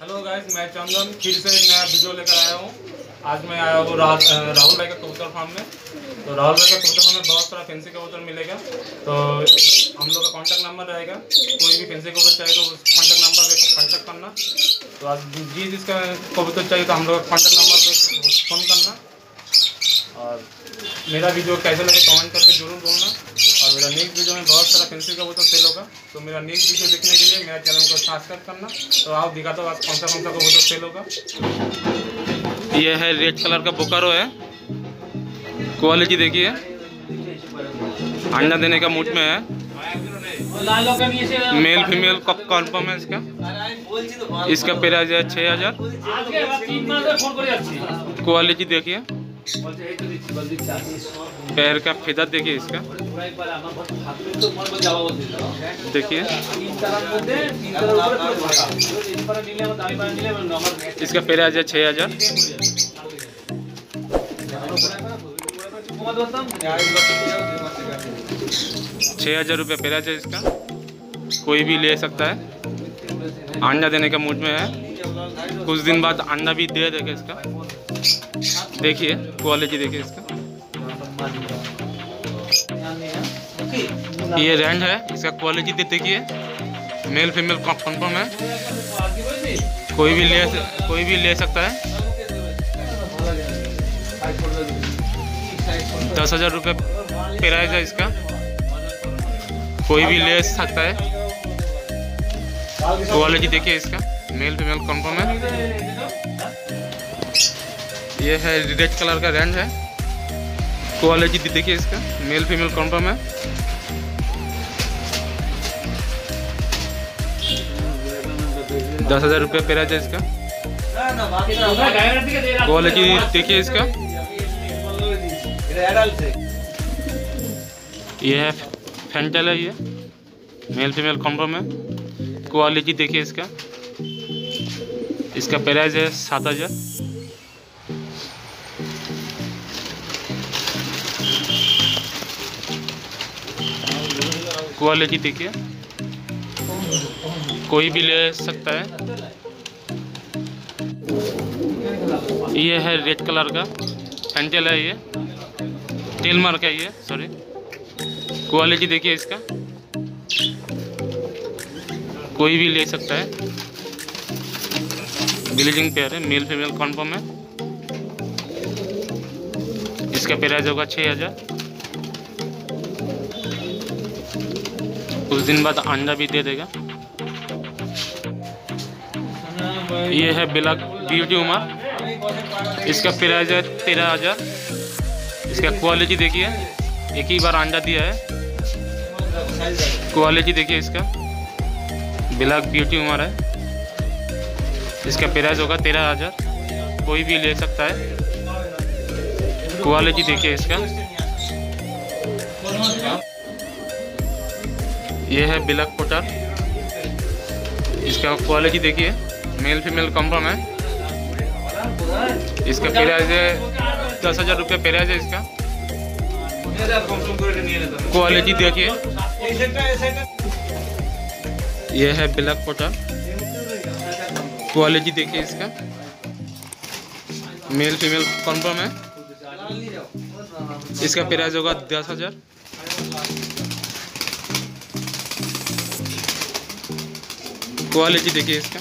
Hello guys मैं चंदन फिर से एक नया वीडियो लेकर आया हूँ। आज मैं आया हूँ रा, राहुल भाई का कबूतर फार्म में। तो राहुल भाई का कबूतर फार्म में बहुत सारा फैंसी कबूतर मिलेगा। तो हम लोग का कॉन्टैक्ट नंबर रहेगा। कोई भी फैंसी कबूतर चाहिए तो उस कॉन्टैक्ट नंबर पर कांटेक्ट करना। तो आज जिस जिसका कबूतर चाहिए तो हम लोग का कॉन्टैक्ट नंबर पर फ़ोन करना। और मेरा वीडियो कैसे लगे कमेंट करके ज़रूर बोलना। मेरा नेक्स्ट वीडियो में बहुत सारा फैंसी कबूतर सेल होगा। तो मेरा नेक्स्ट वीडियो देखने के लिए मेरा चैनल को सब्सक्राइब करना। तो आप दिखाता हूँ आज कौन सा कौन सा कबूतर सेल होगा। ये है रेड कलर का बोकारो है। क्वालिटी देखिए। अंडा देने का मूड में है। मेल फीमेल कब कन्फर्म है इसका इसका प्राइस है छः हज़ार। क्वालिटी देखिए। पैर का फेदा देखिए इसका। देखिए। इसका प्राइस है छः हज़ार। छः हज़ार रुपये प्राइस है इसका। कोई भी ले सकता है। अंडा देने का मूड में है। कुछ दिन बाद अंडा भी दे देगा इसका। देखिए क्वालिटी देखिए इसका। ये रेंज है, इसका क्वालिटी देखिए। मेल फीमेल कंफर्म है। कोई भी ले कोई भी ले सकता है। दस हज़ार रुपये प्राइस है इसका। कोई भी ले सकता है। क्वालिटी देखिए इसका। मेल फीमेल कंफर्म है। ये है रेड कलर का रेंज है। क्वालिटी देखिए इसका। मेल फीमेल कंफर्म है। दस हज़ार रुपये प्राइस है इसका। क्वालिटी देखिए इसका। ये है फैंटल है ये। मेल फीमेल कंफर्म है। क्वालिटी देखिए इसका। इसका प्राइस है सात हज़ार। क्वालिटी देखिए। कोई भी ले सकता है। ये है रेड कलर का। फैंटल है ये। टेल मार्क है ये सॉरी क्वालिटी देखिए इसका। कोई भी ले सकता है। ब्लीडिंग पेयर है मेल फीमेल कन्फर्म है। इसका प्राइस होगा छः हज़ार। कुछ दिन बाद अंडा भी दे देगा। ये है ब्लैक ब्यूटी उमर इसका प्राइज है तेरह हज़ार। इसका क्वालिटी देखिए। एक ही बार अंडा दिया है। क्वालिटी देखिए इसका। ब्लैक ब्यूटी उमर है। इसका प्राइज होगा तेरह हज़ार। कोई भी ले सकता है। क्वालिटी देखिए इसका। ये है ब्लैक पोटर इसका क्वालिटी देखिए मेल फीमेल कंफर्म है। इसका प्राइज है दस हज़ार रुपये प्राइज है इसका। क्वालिटी देखिए। यह है ब्लैक पोटर क्वालिटी देखिए इसका। मेल फीमेल कंफर्म है। इसका प्राइस होगा दस हज़ार। क्वालिटी देखिए इसका।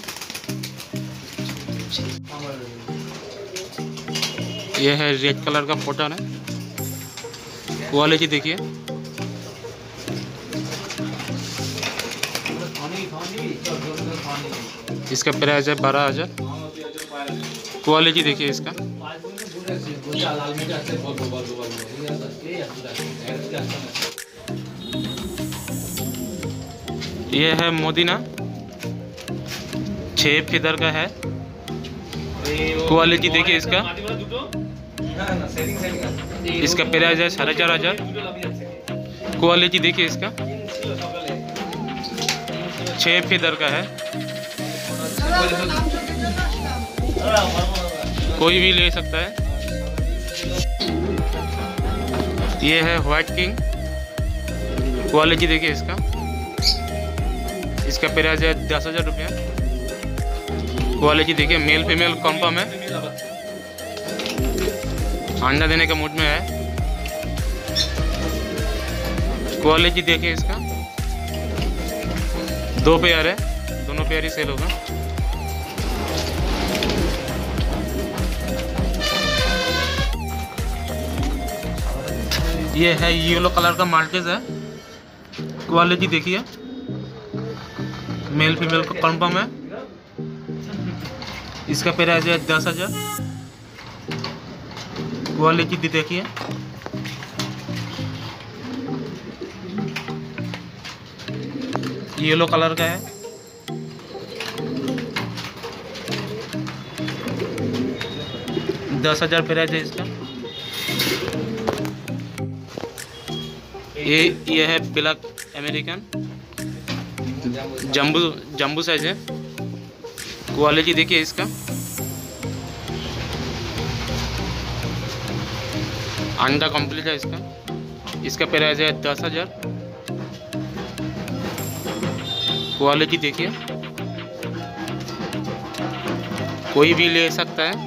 यह है रेड कलर का पोटर है। क्वालिटी देखिए। इसका प्राइस है बारह हज़ार। क्वालिटी देखिए इसका। यह है मोदिना। छः फिदर का है? क्वालिटी देखिए इसका। इसका प्राइस है साढ़े चार हज़ार। क्वालिटी देखिए इसका। छः फिदर का है? कोई भी ले सकता है। ये है व्हाइट किंग क्वालिटी देखिए इसका। इसका प्राइस है दस हज़ार रुपया। क्वालिटी देखिए मेल फीमेल कंफर्म है। अंडा देने के मूड में है। क्वालिटी देखिए इसका। दो पेयर है, दोनों पेयर ही सेल होगा। ये है येलो कलर का माल्टेज है। क्वालिटी देखिए। मेल फीमेल का कंफर्म है। इसका प्राइस है दस हज़ार। क्वालिटी देखिए। येलो कलर का है। दस हज़ार प्राइस है इसका। ये ये है black American. Jumbo jumbo size है। क्वालिटी देखिए इसका। अंडा कंप्लीट है इसका। इसका प्राइस है दस हज़ार। क्वालिटी देखिए। कोई भी ले सकता है।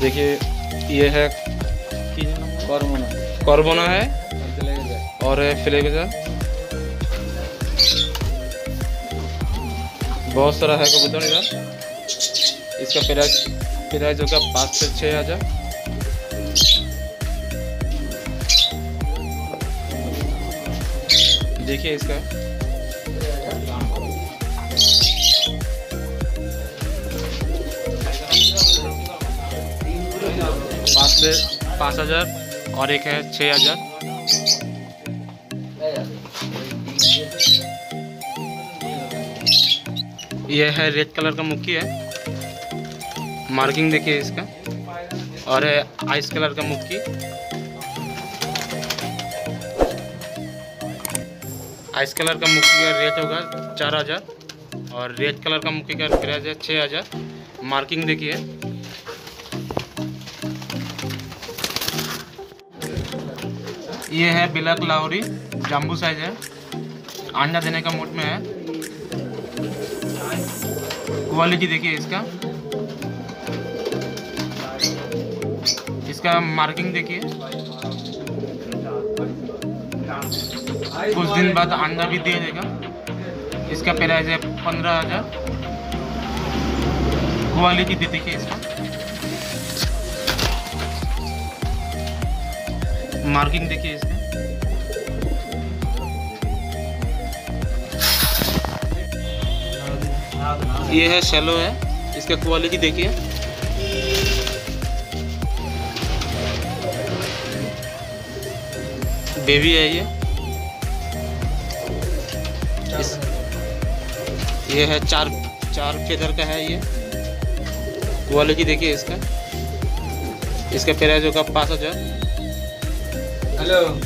देखिए, ये है कॉर्बोना है और है फ्लेगजा बहुत सारा है कबूतर इधर। इसका प्राइस प्राइस होगा पाँच से छः हज़ार। देखिए इसका। पाँच से पाँच हज़ार। और एक है छः हज़ार। यह है रेड कलर का मुक्की है। मार्किंग देखिए इसका। और है आइस कलर का मुक्की आइस कलर का मुक्की का रेट होगा चार हज़ार। और रेड कलर का मुक्की का प्राइस है छः हज़ार। मार्किंग देखिए। ये है ब्लैक लाहौरी जम्बू साइज़ है। अंडा देने का मूड में है। क्वालिटी देखिए इसका। इसका मार्किंग देखिए। कुछ दिन बाद अंडा भी दिया जाएगा। इसका प्राइस है पंद्रह हज़ार। क्वालिटी देखिए इसका। मार्किंग देखिए इसका। ये है शेलो है। इसका क्वालिटी देखिए। बेबी है ये। इस ये है चार चार फेदर का है ये। क्वालिटी देखिए इसका। इसका प्राइस होगा पाँच हज़ार Hello.